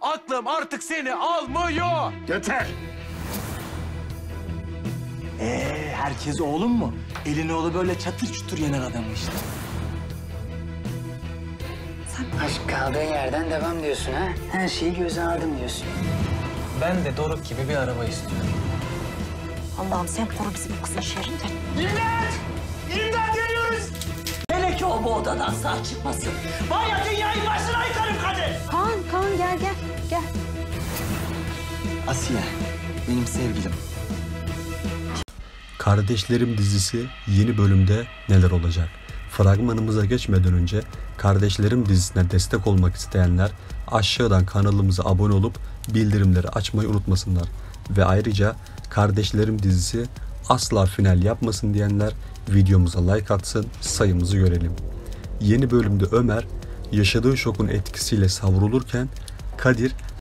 Aklım artık seni almıyor. Yeter. Ee, herkes oğlum mu? Elini oğlu böyle çatır çutur yener adamı işte. Aşk kaldığı yerden devam diyorsun ha? Her şeyi göze aldım diyorsun. Ben de Doruk gibi bir araba istiyorum. Allah'ım sen koru bizi bu kızın şerrinden. Hele ki o bu odadan sağ çıkmasın. Var ya dünyayı başına yıkarım gel. Asiye, benim sevgilim. Kardeşlerim dizisi yeni bölümde neler olacak? Fragmanımıza geçmeden önce Kardeşlerim dizisine destek olmak isteyenler aşağıdan kanalımıza abone olup bildirimleri açmayı unutmasınlar. Ve ayrıca Kardeşlerim dizisi asla final yapmasın diyenler videomuza like atsın sayımızı görelim. Yeni bölümde Ömer yaşadığı şokun etkisiyle savrulurken Kadir.